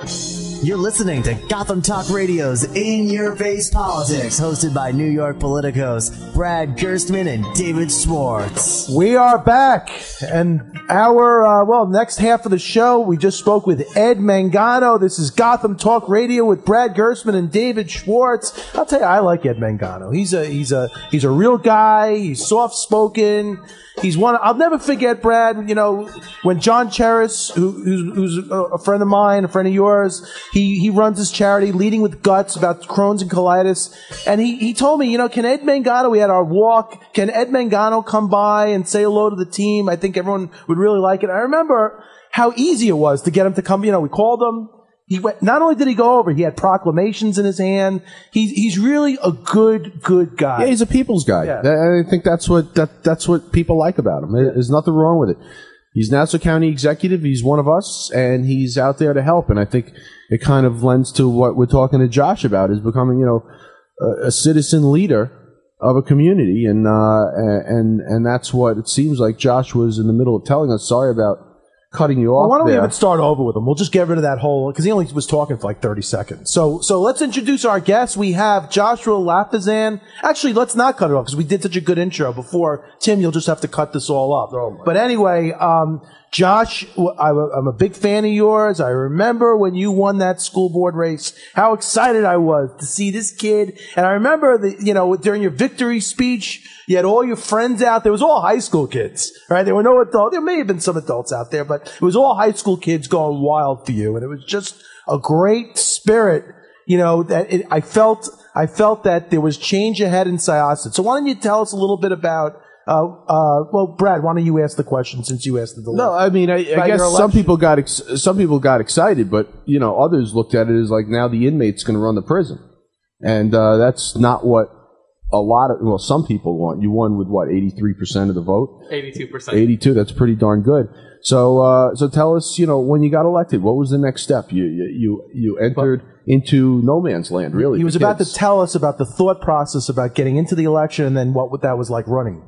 You're listening to Gotham Talk Radio's In Your Face Politics, hosted by New York politicos Brad Gerstmann and David Schwartz. We are back, and our uh, well, next half of the show, we just spoke with Ed Mangano. This is Gotham Talk Radio with Brad Gerstmann and David Schwartz. I'll tell you, I like Ed Mangano. He's a he's a he's a real guy. He's soft spoken. He's one. I'll never forget, Brad. You know, when John Cheris, who, who's, who's a friend of mine, a friend of yours, he he runs his charity, Leading with Guts, about Crohn's and colitis, and he he told me, you know, can Ed Mangano? We had our walk. Can Ed Mangano come by and say hello to the team? I think everyone would really like it. I remember how easy it was to get him to come. You know, we called him. He went, not only did he go over, he had proclamations in his hand. He's, he's really a good, good guy. Yeah, he's a people's guy. Yeah. I think that's what that, that's what people like about him. There's nothing wrong with it. He's Nassau County executive. He's one of us, and he's out there to help. And I think it kind of lends to what we're talking to Josh about: is becoming, you know, a, a citizen leader of a community, and uh, and and that's what it seems like. Josh was in the middle of telling us. Sorry about cutting you Well, off why don't we even start over with him? We'll just get rid of that whole because he only was talking for like thirty seconds. So, so let's introduce our guests. We have Joshua Lafazan. Actually, let's not cut it off because we did such a good intro before. Tim, you'll just have to cut this all up. but anyway, um, Josh, I'm a big fan of yours. I remember when you won that school board race, how excited I was to see this kid. And I remember the, you know, during your victory speech, you had all your friends out there. It was all high school kids, right? There were no adults. There may have been some adults out there, but it was all high school kids going wild for you. And it was just a great spirit, you know, that it, I felt, I felt that there was change ahead in Syosset. So why don't you tell us a little bit about, uh, uh, well, Brad, why don't you ask the question since you asked the No, I mean, I, I guess some people got ex- some people got excited, but you know, others looked at it as like now the inmate's going to run the prison, and uh, that's not what a lot of well, some people want. You won with what eighty three percent of the vote, 82%. eighty two. That's pretty darn good. So, uh, so tell us, you know, when you got elected, what was the next step? You you you, you entered into no man's land, really. He was about kids. to tell us about the thought process about getting into the election and then what that was like running.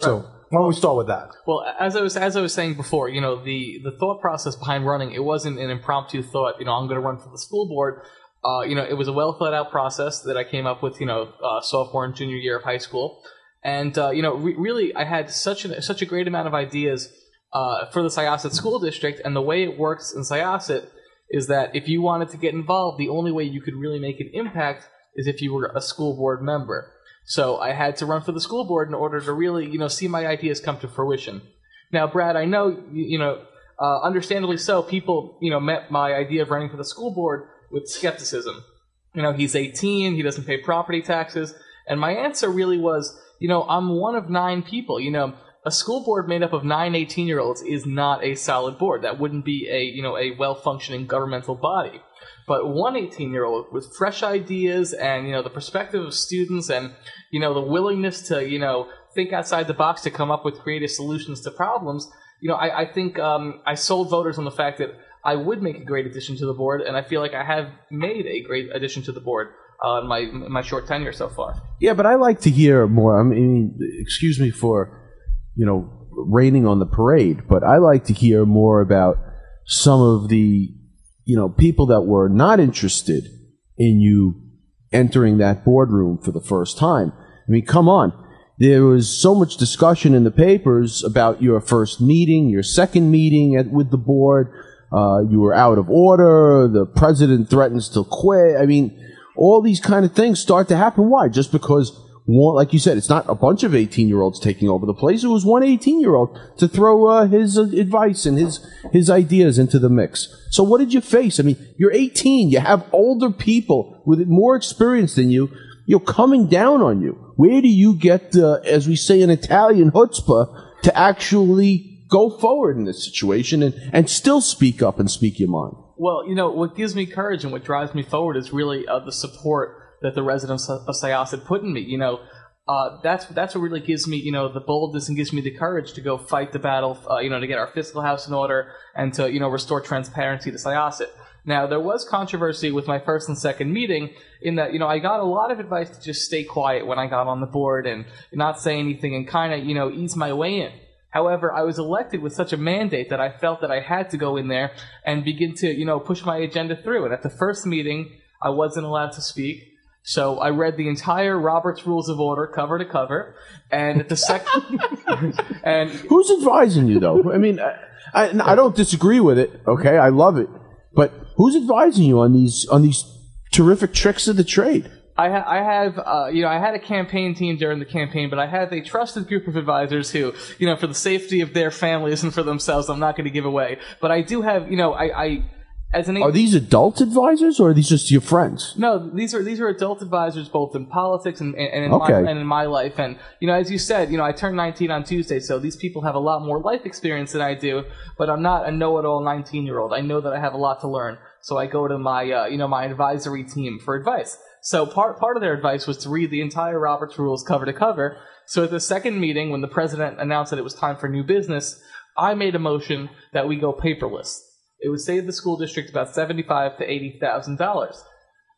So why don't we start with that? Well, as I was as I was saying before, you know, the the thought process behind running it wasn't an impromptu thought. You know, I'm going to run for the school board. Uh, you know, it was a well thought out process that I came up with. You know, uh, sophomore and junior year of high school, and uh, you know, re- really, I had such an such a great amount of ideas uh, for the Syosset School District, and the way it works in Syosset is that if you wanted to get involved, the only way you could really make an impact is if you were a school board member. So I had to run for the school board in order to really, you know, see my ideas come to fruition. Now, Brad, I know, you, you know, uh, understandably so, people, you know, met my idea of running for the school board with skepticism. You know, he's 18, he doesn't pay property taxes, and my answer really was, you know, I'm one of nine people. You know, a school board made up of nine 18 year olds is not a solid board. That wouldn't be a, you know, a well functioning governmental body. But one 18 year old with fresh ideas and, you know, the perspective of students and, you know, the willingness to, you know, think outside the box to come up with creative solutions to problems, you know, I, I think um, I sold voters on the fact that I would make a great addition to the board, and I feel like I have made a great addition to the board uh, in my my short tenure so far. Yeah, but I like to hear more. I mean, excuse me for, you know, raining on the parade, but I like to hear more about some of the, you know, people that were not interested in you entering that boardroom for the first time. I mean, come on. There was so much discussion in the papers about your first meeting, your second meeting at, with the board. Uh, you were out of order. The president threatens to quit. I mean, all these kind of things start to happen. Why? Just because one, like you said, it's not a bunch of 18 year olds taking over the place. It was one 18 year old to throw uh, his uh, advice and his, his ideas into the mix. So what did you face? I mean, you're 18. You have older people with more experience than you, You're coming down on you. Where do you get, uh, as we say in Italian, chutzpah to actually go forward in this situation and, and still speak up and speak your mind? Well, you know, what gives me courage and what drives me forward is really uh, the support that the residents of Syosset put in me. You know, uh, that's that's what really gives me, you know, the boldness and gives me the courage to go fight the battle, uh, you know, to get our fiscal house in order and to, you know, restore transparency to Syosset. Now, there was controversy with my first and second meeting in that, you know, I got a lot of advice to just stay quiet when I got on the board and not say anything and kind of, you know, ease my way in. However, I was elected with such a mandate that I felt that I had to go in there and begin to, you know, push my agenda through. And at the first meeting, I wasn't allowed to speak. So I read the entire Robert's Rules of Order cover to cover. And at the second, and Who's advising you though? I mean, I, I, I don't disagree with it. Okay, I love it, but who's advising you on these on these terrific tricks of the trade? I, ha- I have, uh, you know, I had a campaign team during the campaign, but I have a trusted group of advisors who, you know, for the safety of their families and for themselves, I'm not going to give away. But I do have, you know, I, I as an Are these adult advisors or are these just your friends? no, these are these are adult advisors both in politics and, and, in Okay. my, and in my life. And you know, as you said, you know, I turned 19 on Tuesday, so these people have a lot more life experience than I do. But I'm not a know-it-all 19 year old. I know that I have a lot to learn, so I go to my uh, you know my advisory team for advice. So part part of their advice was to read the entire Robert's Rules cover to cover. So at the second meeting, when the president announced that it was time for new business, I made a motion that we go paperless. It would save the school district about seventy-five to eighty thousand dollars.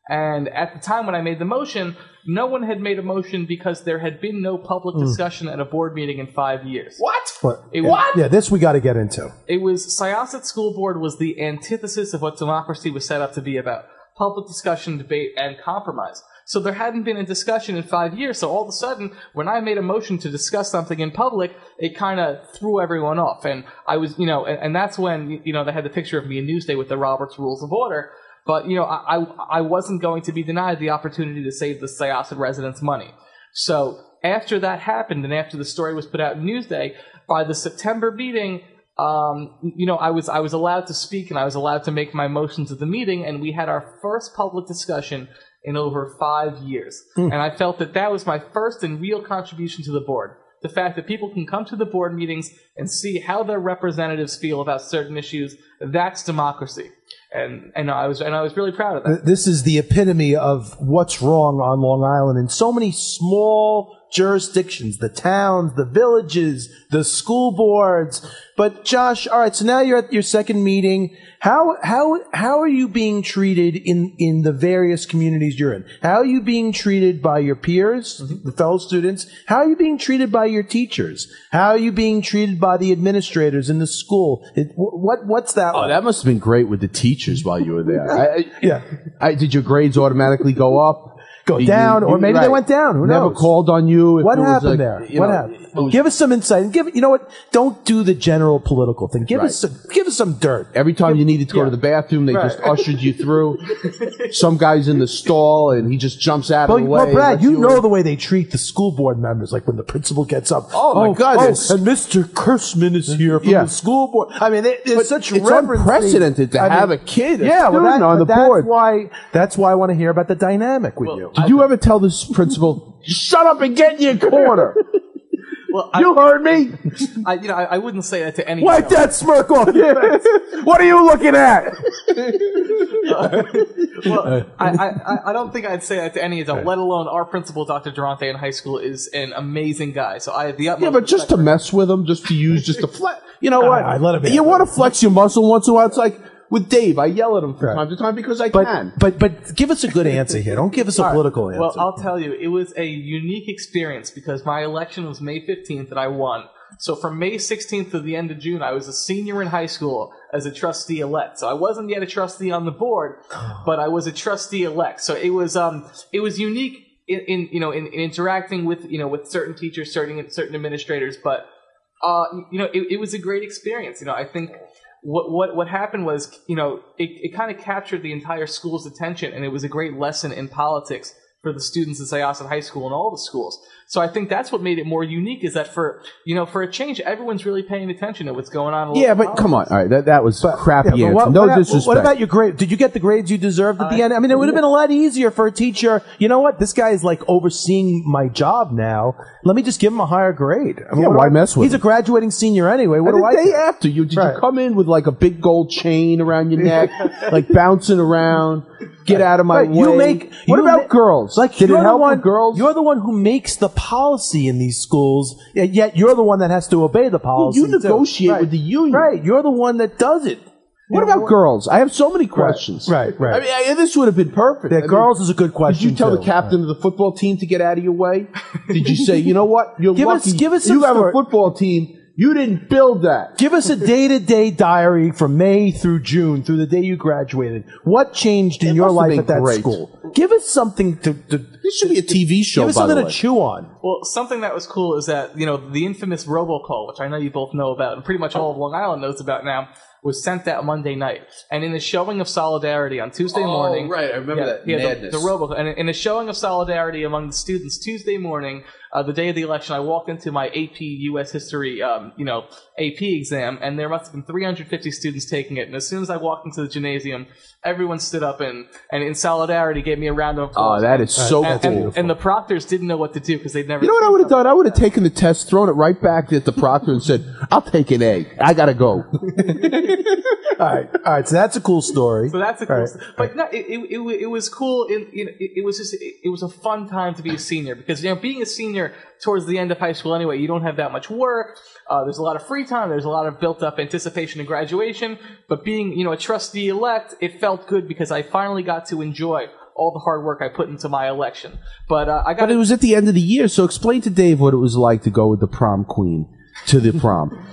And at the time when I made the motion, no one had made a motion because there had been no public hmm. discussion at a board meeting in five years. What? What? It yeah, was- yeah, this we got to get into. It was Syosset School Board was the antithesis of what democracy was set up to be about: public discussion, debate, and compromise. So there hadn't been a discussion in five years. So all of a sudden, when I made a motion to discuss something in public, it kind of threw everyone off. And I was, you know, and, and that's when you know they had the picture of me in Newsday with the Roberts Rules of Order. But you know, I, I I wasn't going to be denied the opportunity to save the Syosset residents money. So after that happened, and after the story was put out in Newsday, by the September meeting, um, you know, I was I was allowed to speak and I was allowed to make my motions at the meeting, and we had our first public discussion in over five years. Hmm. And I felt that that was my first and real contribution to the board. The fact that people can come to the board meetings and see how their representatives feel about certain issues, that's democracy. And and I was and I was really proud of that. This is the epitome of what's wrong on Long Island in so many small jurisdictions, the towns, the villages, the school boards. But Josh, all right, so now you're at your second meeting. How how how are you being treated in in the various communities you're in? How are you being treated by your peers, the fellow students? How are you being treated by your teachers? How are you being treated by the administrators in the school? It, what what's that? Oh, like? that must have been great with the teachers while you were there. I, I, yeah. I, did your grades automatically go up? Go You- down, or you- maybe they went down. Who Never knows? called on you. if What happened a- there? you What know, happened? give us some insight and give you know what? Don't do the general political thing. Give us some, give us some dirt. Every time you needed to go to the bathroom, they just ushered you through. Some guy's in the stall and he just jumps out Well, of the way. well, Brad, lets you know the way they treat the school board members. Like when the principal gets up. Oh, my oh, God, Oh, and Mr. Kurtzman is here from Yeah. the school board. I mean, it, it's But such it's reverence. unprecedented to I mean, have a kid, yeah, well, student that, on but the that's board. Why? That's why I want to hear about the dynamic with you. Did you ever tell this principal, shut up and get in your corner? Well, I, you heard me? I you know I, I wouldn't say that to any. Wipe that smirk off your face. What are you looking at? well, I, I, I don't think I'd say that to any adult, let alone our principal, Dr. Durante, in high school is an amazing guy. So I have the. Yeah, but just to mess with him, just to use, just to flex. You know what? I let him. You want to flex your muscle once in a while. It's like with Dave. I yell at him from time to time because I can. But but but give us a good answer here. Don't give us a All right. political answer. Well, I'll tell you, it was a unique experience because my election was May 15th and I won. So from May 16th to the end of June, I was a senior in high school as a trustee elect. So I wasn't yet a trustee on the board, but I was a trustee elect. So it was um it was unique in, in you know in, in interacting with you know with certain teachers, certain certain administrators, but uh, you know, it, it was a great experience. You know, I think what what what happened was, you know, it, it kind of captured the entire school's attention, and it was a great lesson in politics for the students at Syosset High School and all the schools. So I think that's what made it more unique is that for you know for a change, everyone's really paying attention to what's going on. in yeah, local but come on. All right, that, that was crappy Yeah, what, no what, disrespect. What about your grade? Did you get the grades you deserved at the end? I mean, it would have been a lot easier for a teacher. You know what? This guy is like overseeing my job now. Let me just give him a higher grade. I mean, Yeah, why I- mess with He's him? a graduating senior anyway. What And do the I? day care? after you, did Right. you come in with like a big gold chain around your neck, like bouncing around? Get out of my Right, way. you make. What you about ma- girls? Like, did it you're the help one, with girls? You're the one who makes the policy in these schools, and yet you're the one that has to obey the policy. you negotiate Right. with the union. Right. You're the one that does it. What about girls? I have so many questions. right, right. I mean, I, this would have been perfect. Yeah, I mean, girls is a good question. Did you tell too. the captain of the football team to get out of your way? Did you say, you know what? You're Give us- give us You have story. a football team You didn't build that. Give us a day to day diary from May through June, through the day you graduated. What changed in It your must have life been at that great. school? Give us something to, to This should be a TV show. give us by something the to way. chew on. Well, something that was cool is that you know the infamous robocall, which I know you both know about, and pretty much all of Long Island knows about now, was sent that Monday night. And in a showing of solidarity on Tuesday oh, morning, Oh, right, I remember that yeah, madness. The, the robocall, and in a showing of solidarity among the students Tuesday morning, uh, the day of the election, I walked into my AP U.S. History, um, you know, AP exam, and there must have been 350 students taking it. And as soon as I walked into the gymnasium, everyone stood up and, and in solidarity gave me a round of applause. Oh, that is so and, cool. and, and the proctors didn't know what to do because they'd never. You know what I would have done? I would have taken the test, thrown it right back at the proctor, and said, "I'll take an A. I gotta go." All right, all right. So that's a cool story. So that's a cool. All right. st- But no, it, it, it, it was cool. In, you know, it, it was just it, it was a fun time to be a senior because you know being a senior towards the end of high school anyway, you don't have that much work. Uh, there's a lot of free time. There's a lot of built up anticipation of graduation. But being you know a trustee elect, it felt good because I finally got to enjoy all the hard work I put into my election. But uh, I got But it was at the end of the year, so explain to Dave what it was like to go with the prom queen to the prom.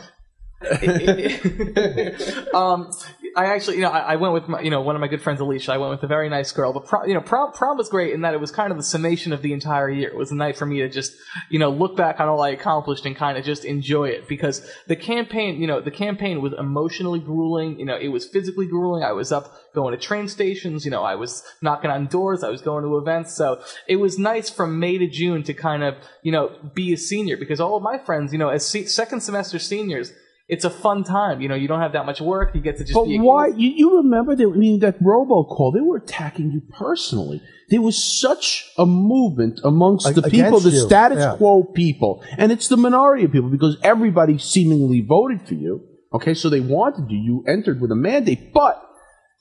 um, I actually, you know, I, I went with my, you know, one of my good friends, Alicia. I went with a very nice girl. But prom, you know, prom, prom was great in that it was kind of the summation of the entire year. It was a night for me to just, you know, look back on all I accomplished and kind of just enjoy it because the campaign, you know, the campaign was emotionally grueling. You know, it was physically grueling. I was up going to train stations. You know, I was knocking on doors. I was going to events. So it was nice from May to June to kind of, you know, be a senior because all of my friends, you know, as se- second semester seniors. It's a fun time, you know. You don't have that much work. You get to just But be. a why? You, you remember that? I mean, that robocall. They were attacking you personally. There was such a movement amongst the Ag- people, the you, status yeah. quo people, and it's the minority of people because everybody seemingly voted for you. Okay, so they wanted you. You entered with a mandate, but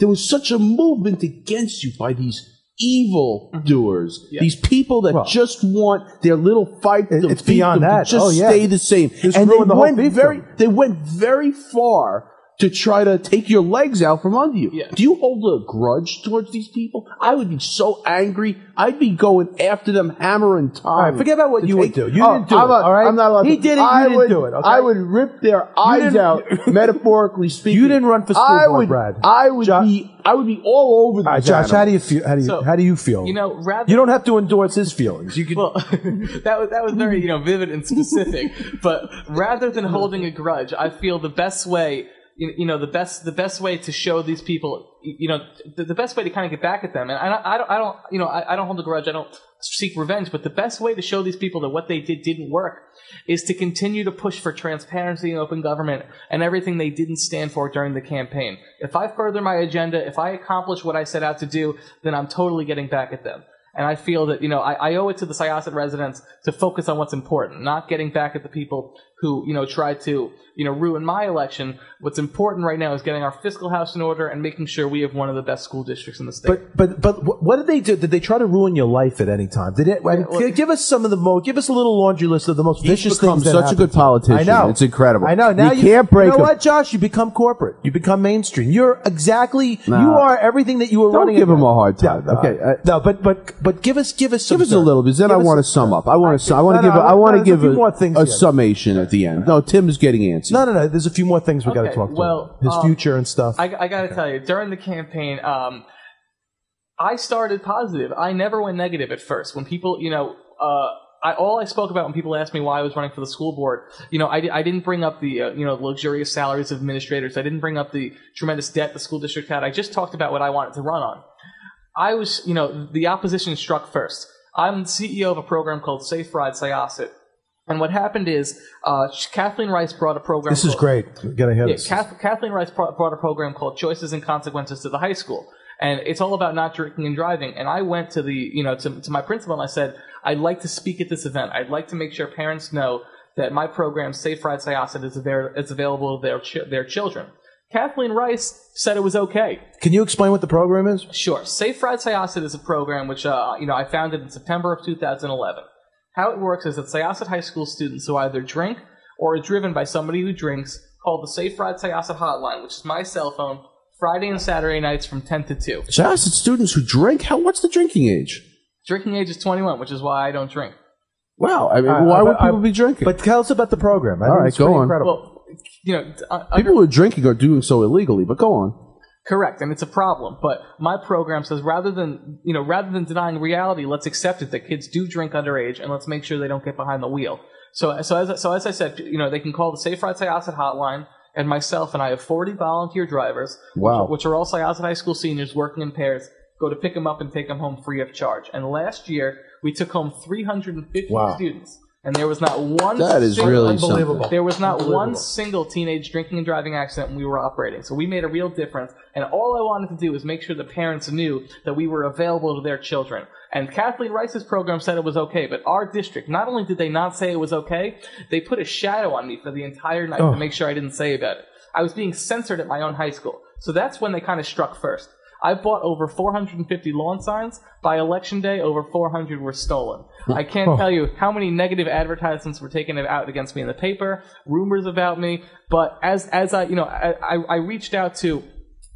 there was such a movement against you by these evil doers, these people that. Well, just want their little fight. to it's beyond them that. just Oh, yeah. stay the same, Just and they the went fiefdom. very they went very far to try to take your legs out from under you. Yeah. Do you hold a grudge towards these people? I would be so angry. I'd be going after them hammer and tongs. All right, forget about what you would do. You Oh, didn't do oh, I'm it, not- all right? I'm not allowed He to. did it, you I didn't would, do it, okay? I would rip their eyes out, metaphorically speaking. You didn't run for school I board, would, Brad. I would Jo- be. I would be all over the All right, Josh, how do you feel? How do you So, how do you feel? You know, rather you don't have to endorse his feelings. You could. Well, that was that was very you know vivid and specific. but rather than holding a grudge, I feel the best way you, you know the best the best way to show these people you know the, the best way to kind of get back at them. And I, I don't I don't you know I, I don't hold a grudge. I don't seek revenge. But the best way to show these people that what they did didn't work is to continue to push for transparency and open government and everything they didn't stand for during the campaign. If I further my agenda, if I accomplish what I set out to do, then I'm totally getting back at them. And I feel that, you know, I, I owe it to the Syosset residents to focus on what's important, not getting back at the people who, you know, tried to, you know, ruin my election. What's important right now is getting our fiscal house in order and making sure we have one of the best school districts in the state. But but but what did they do? Did they try to ruin your life at any time? Did it? I mean, well- give us some of the most. Give us a little laundry list of the most vicious things. that such a good politician. I know. It's incredible. I know. Now You you, can't break You know him. what, Josh? You become corporate. You become mainstream. You're exactly. Nah. You are everything that you were Don't running. give him a hard time. No, no, Okay, uh, no, but but but give us give us some Give us a little bit. Then I want to sum up. I want to. I want to give. A, I I want to want- a give a, a summation at the end. No, Tim is getting antsy. No, no, no. There's a few more things we got to Okay, talk about. well, his um, future and stuff. I, I got to tell you, during the campaign, um, I started positive. I never went negative at first. When people, you know, uh, I, all I spoke about when people asked me why I was running for the school board, you know, I, di- I didn't bring up the, uh, you know, luxurious salaries of administrators. I didn't bring up the tremendous debt the school district had. I just talked about what I wanted to run on. I was, you know, the opposition struck first. I'm the CEO of a program called Safe Ride Syosset. And what happened is, uh, Kathleen Rice brought a program. this is great. Get to yeah. Kath, Kathleen Rice brought, brought a program called Choices and Consequences to the high school, and it's all about not drinking and driving. And I went to the, you know, to, to my principal and I said, I'd like to speak at this event. I'd like to make sure parents know that my program, Safe Ride Syosset, is, avail- is available to their chi- their children. Kathleen Rice said it was okay. Can you explain what the program is? Sure. Safe Ride Syosset is a program which, uh, you know, I founded in September of 2011. How it works is that Syosset High School students who either drink or are driven by somebody who drinks call the Safe Ride Syosset hotline, which is my cell phone, Friday and Saturday nights from 10 to 2. So I asked students who drink. How? What's the drinking age? Drinking age is 21, which is why I don't drink. Wow. I mean, Uh, why I- would I- people be drinking? But tell us about the program. I All think right, it's go pretty on. incredible. Well, you know, uh, under- people who are drinking are doing so illegally, but go on. Correct, and it's a problem. But my program says rather than you know rather than denying reality, let's accept it that kids do drink underage, and let's make sure they don't get behind the wheel. So so as so as I said, you know they can call the Safe Ride Syosset hotline, and myself and I have 40 volunteer drivers, Wow. which are all Syosset High School seniors working in pairs. Go to pick them up and take them home free of charge. And last year we took home 350 Wow. students, and there was not one. That is single- really Unbelievable. something. there was not one single teenage drinking and driving accident when we were operating. So we made a real difference. And all I wanted to do was make sure the parents knew that we were available to their children. And Kathleen Rice's program said it was okay, but our district, not only did they not say it was okay, they put a shadow on me for the entire night Oh. to make sure I didn't say about it. I was being censored at my own high school. So that's when they kind of struck first. I bought over 450 lawn signs. By election day, over 400 were stolen. I can't tell you how many negative advertisements were taken out against me in the paper, rumors about me. But as as I you know I I, I reached out to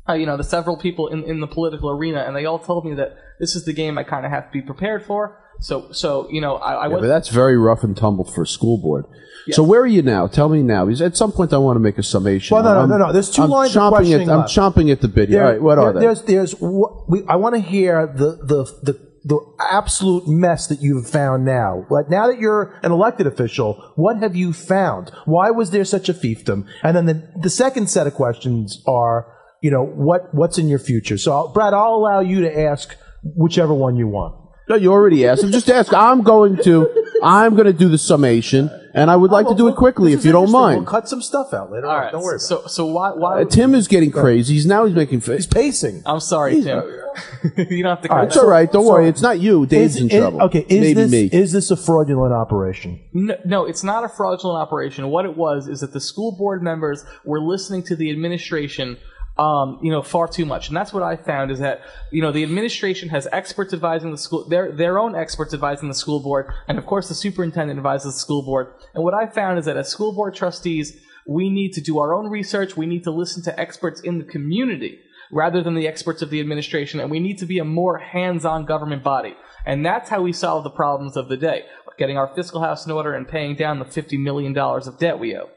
uh, you know the several people in in the political arena, and they all told me that this is the game I kind of have to be prepared for. So so you know I, I Yeah, was but that's very rough and tumble for a school board. So where are you now? Tell me now. Because at some point I want to make a summation. Well, no, no, I'm- no, no. There's two I'm lines of chomping questioning At, I'm left. chomping at the bit. here. All right, what there- are they? There's, there's, what we, I want to hear the, the, the, the absolute mess that you've found now. But now that you're an elected official, what have you found? Why was there such a fiefdom? And then the, the second set of questions are, you know, what, what's in your future? So, I'll- Brad, I'll allow you to ask whichever one you want. No, you already asked. I'm just ask. I'm going to. I'm going to do the summation, and I would like to do it quickly, if you don't mind. We'll cut some stuff out later. all on. right. Don't worry. About so so why why Uh, Tim is getting crazy. He's now he's making. it. Fa- He's pacing. I'm sorry, Tim. you don't have to. All right, it's all right. Don't so- worry. It's not you. Dave's Is- in is- trouble. okay, is maybe this me. is this a fraudulent operation? No, no, it's not a fraudulent operation. What it was is that the school board members were listening to the administration, um, you know, far too much, and that's what I found is that you know the administration has experts advising the school, their their own experts advising the school board, and of course the superintendent advises the school board. And what I found is that as school board trustees, we need to do our own research. We need to listen to experts in the community rather than the experts of the administration, and we need to be a more hands-on government body. And that's how we solve the problems of the day, getting our fiscal house in order and paying down the $50 million of debt we owe.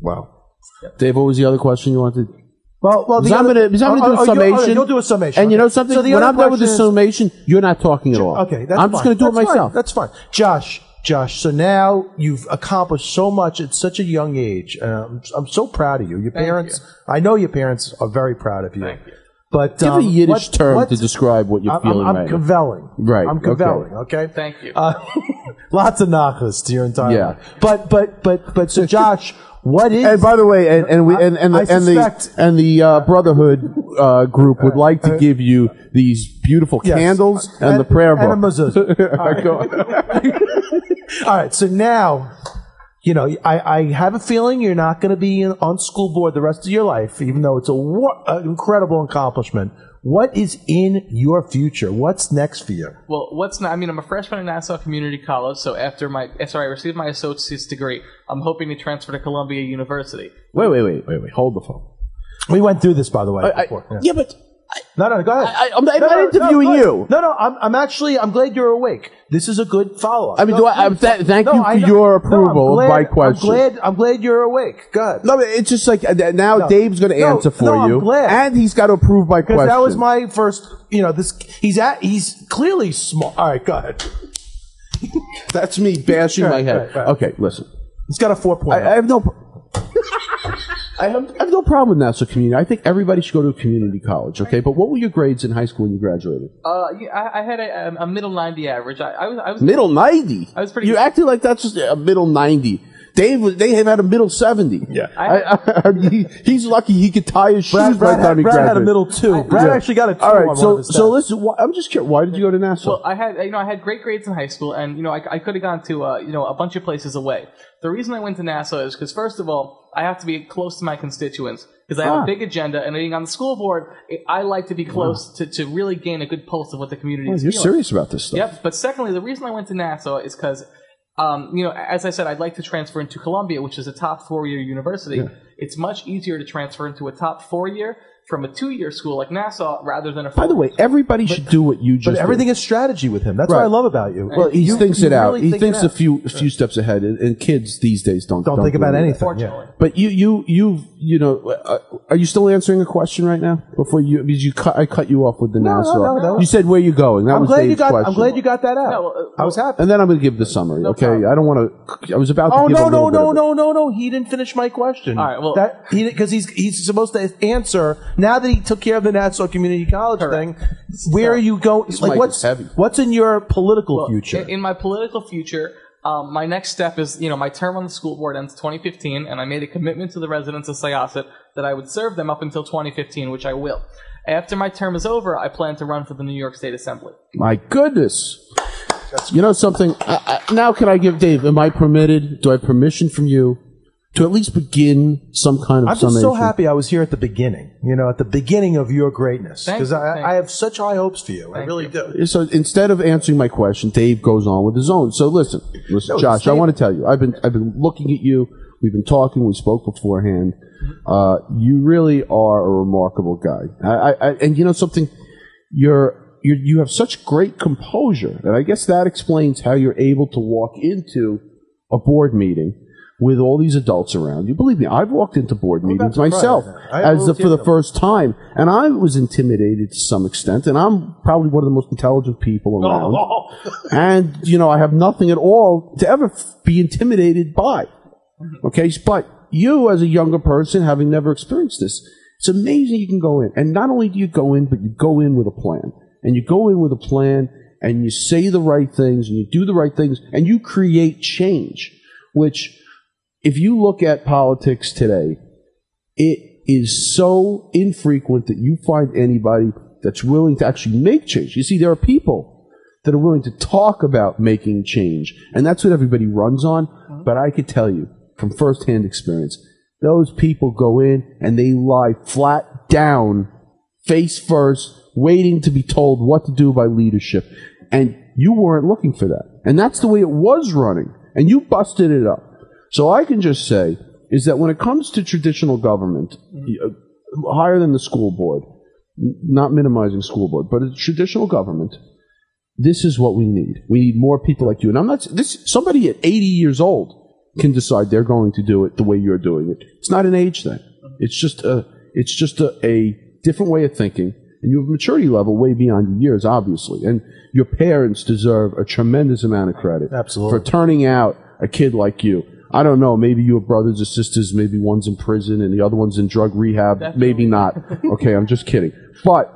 wow. Dave, what was the other question you wanted? Well, well, Because the I'm other- going to because I'm oh, going to do oh, a you'll- summation. oh, You'll do a summation. And you know something? So when I'm done with the question is- summation, you're not talking at all. Okay, that's I'm just going to do it That's fine. myself. That's fine. Josh, Josh. So now you've accomplished so much at such a young age. and I'm, I'm so proud of you. Your parents, I know your parents are very proud of you. Thank you. But Give um, a Yiddish what- term what- to describe what you're I'm, feeling I'm, right now. kvelling. Right, I'm okay. Okay. Thank you. Uh, lots of nachas to your entire Yeah. life. But but but but so Josh, what is? And by the way, and, and we and, and, I the, and the suspect- and the uh, Brotherhood uh, group would like to give you these beautiful Yes. candles and, the prayer book. and a mezuzah. All right. Go on. All right, so now, you know, I, I have a feeling you're not going to be in, on school board the rest of your life, even though it's a wa- an incredible accomplishment. What is in your future? What's next for you? Well, what's not, I mean, I'm a freshman at Nassau Community College, so after my, sorry, I received my associate's degree, I'm hoping to transfer to Columbia University. Wait, wait, wait, wait, wait. Hold the phone. We went through this, by the way. I, before. Yeah. yeah, but No, no, go ahead. I- I'm not- I'm No, not no, interviewing no, you. No, no, I'm, I'm actually, I'm glad you're awake. This is a good follow up. I mean, do I- I'm th- thank you for your approval of my question. I'm glad, I'm glad you're awake. Go ahead. no, but it's just like uh, now No. Dave's going to No, answer for no, I'm you, glad. and he's got to approve my Because question. that was my first, you know, this, he's at, he's clearly smart. All right, go ahead. That's me bashing my Right, head. right, right. Okay, listen. He's got a four point. I, I have no. pro- I have, I have no problem with Nassau Community. I think everybody should go to a community college. Okay, but what were your grades in high school when you graduated? Uh, yeah, I, I had a, a middle 90 average. I, I was, I was, Middle ninety. I was pretty You acted like that's just a middle ninety. Dave, was- they have had a middle seventy. Yeah. I, I, I, he, he's lucky he could tie his shoes Brad, by Brad, the time he Brad had a middle two. Brad Yeah. actually got a two. All on right, one so of his so listen. wh- I'm just curious. Why did you go to Nassau? Well, I had you know I had great grades in high school, and you know I, I could have gone to uh, you know a bunch of places away. The reason I went to Nassau is because first of all I have to be close to my constituents because I have Ah. a big agenda, and being on the school board, I I like to be close to, to really gain a good pulse of what the community Oh, is you're feeling. serious about this stuff. Yep. But secondly, the reason I went to Nassau is because, um, you know, as I said, I'd like to transfer into Columbia, which is a top four-year university. It's much easier to transfer into a top four-year from a two-year school like Nassau rather than a. By the way, everybody should do what you just. But everything did. is strategy with him. That's what Right. I love about you. Well, he You- thinks you it out. really He think it thinks out. a few a few steps ahead, and, and kids these days don't Don't think do about any of anything. that. Fortunately. But you you you you know, uh, are you still answering a question right now? Before you because you cut I cut you off with the No, no, Nassau. no, no. You said where you going. That I'm was glad you got. question. I'm glad you got that out. No, uh, I was happy. And then I'm going to give the summary. okay, problem. I don't want to. I was about to Oh give a no little no bit no it. no no no! He didn't finish my question. All right, well- because he's he's supposed to answer now that he took care of the Nassau Community College Correct. thing. Where are you going? Like what's heavy. what's in your political Well, future? In, my political future, um, my next step is, you know, my term on the school board ends 2015, and I made a commitment to the residents of Syosset that I would serve them up until 2015, which I will. After my term is over, I plan to run for the New York State Assembly. My goodness. You know something? I, I, now, can I give Dave? Am I permitted? Do I have permission from you to at least begin some kind of I'm just so happy I was here at the beginning. You know, at the beginning of your greatness because I, I have such high hopes for you. I really you. do. So instead of answering my question, Dave goes on with his own. So listen, listen, No, Josh. I want to tell you, I've been I've been looking at you. We've been talking. We spoke beforehand. Uh, you really are a remarkable guy. I, I, I and you know something, you're. You you have such great composure, and I guess that explains how you're able to walk into a board meeting with all these adults around you. Believe me, I've walked into board meetings myself as the, for the first time, and I was intimidated to some extent. And I'm probably one of the most intelligent people around, and you know I have nothing at all to ever f- be intimidated by. Okay, but you as a younger person, having never experienced this, it's amazing you can go in, and not only do you go in, but you go in with a plan, and you go in with a plan, and you say the right things, and you do the right things, and you create change, which if you look at politics today, it is so infrequent that you find anybody that's willing to actually make change. You see, there are people that are willing to talk about making change, and that's what everybody runs on. Uh-huh. But I could tell you from firsthand experience, those people go in and they lie flat down, face first, waiting to be told what to do by leadership. And you weren't looking for that. And that's the way it was running. And you busted it up. So I can just say is that when it comes to traditional government, uh, higher than the school board, not minimizing school board, but a traditional government, this is what we need. We need more people like you. And I'm not this somebody at 80 years old can decide they're going to do it the way you're doing it. It's not an age thing. It's just a it's just a, a different way of thinking. And you have a maturity level way beyond your years, obviously. And your parents deserve a tremendous amount of credit Absolutely. for turning out a kid like you. I don't know. Maybe you have brothers or sisters. Maybe one's in prison and the other one's in drug rehab. Maybe not. Okay, I'm just kidding. But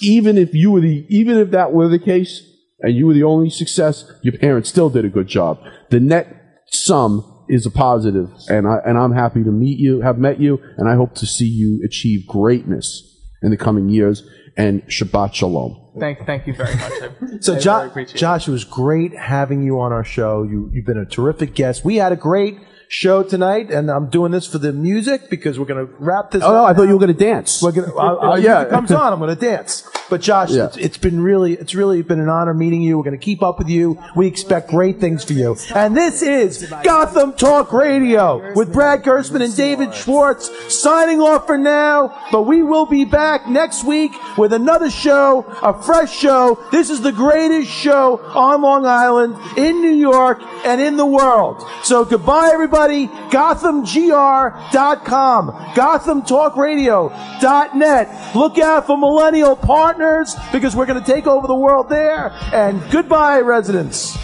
even if you were the, even if that were the case, and you were the only success, your parents still did a good job. The net sum is a positive, and I and I'm happy to meet you, have met you, and I hope to see you achieve greatness in the coming years. And Shabbat Shalom. Thank, thank you very much. I, So, I Jo- really appreciate it. Josh, it was great having you on our show. You, you've been a terrific guest. We had a great show tonight, and I'm doing this for the music because we're going to wrap this. Oh no, I thought you were going to dance. We're gonna, uh, uh, yeah. yeah, it comes on. I'm going to dance. But Josh, Yeah. it's, it's been really, it's really been an honor meeting you. We're going to keep up with you. We expect great things for you. And this is Gotham Talk Radio with Brad Gerstmann and David Schwartz signing off for now. But we will be back next week with another show, a fresh show. This is the greatest show on Long Island, in New York, and in the world. So goodbye, everybody. GothamGR.com, GothamTalkRadio.net. Look out for millennial partners because we're going to take over the world there. And goodbye, residents.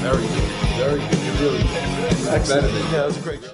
Very good. Very good. You really. Excellent. Yeah, that was a great.